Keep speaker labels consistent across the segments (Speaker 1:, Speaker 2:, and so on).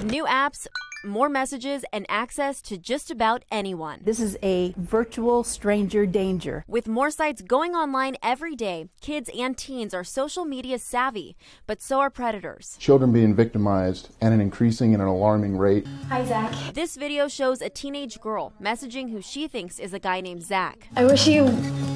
Speaker 1: New apps, more messages, and access to just about anyone.
Speaker 2: This is a virtual stranger danger.
Speaker 1: With more sites going online every day, kids and teens are social media savvy, but so are predators.
Speaker 3: Children being victimized at an increasing and an alarming rate.
Speaker 4: Hi, Zach.
Speaker 1: This video shows a teenage girl messaging who she thinks is a guy named Zach.
Speaker 4: I wish you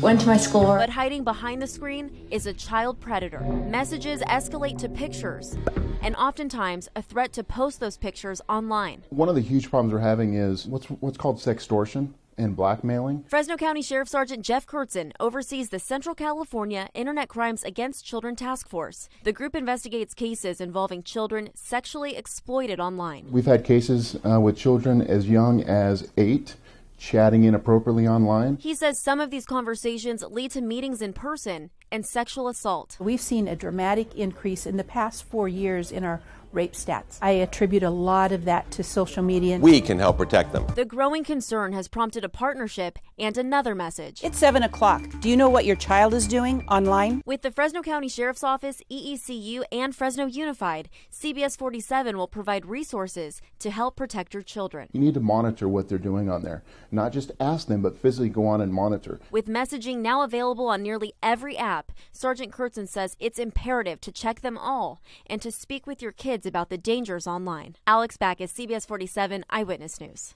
Speaker 4: went to my school.
Speaker 1: But hiding behind the screen is a child predator. Messages escalate to pictures, and oftentimes a threat to post those pictures online.
Speaker 3: One of the huge problems we're having is what's what's called sextortion and blackmailing.
Speaker 1: Fresno County Sheriff Sergeant Jeff Kurtzen oversees the Central California Internet Crimes Against Children Task Force. The group investigates cases involving children sexually exploited online.
Speaker 3: We've had cases uh, with children as young as eight chatting inappropriately online.
Speaker 1: He says some of these conversations lead to meetings in person and sexual assault.
Speaker 2: We've seen a dramatic increase in the past four years in our rape stats. I attribute a lot of that to social media.
Speaker 5: We can help protect them.
Speaker 1: The growing concern has prompted a partnership and another message.
Speaker 6: It's 7 o'clock. Do you know what your child is doing online?
Speaker 1: With the Fresno County Sheriff's Office, EECU, and Fresno Unified, CBS 47 will provide resources to help protect your children.
Speaker 3: You need to monitor what they're doing on there. Not just ask them, but physically go on and monitor.
Speaker 1: With messaging now available on nearly every app, Sergeant Kurtzen says it's imperative to check them all and to speak with your kids about the dangers online. Alex Back is CBS 47 Eyewitness News.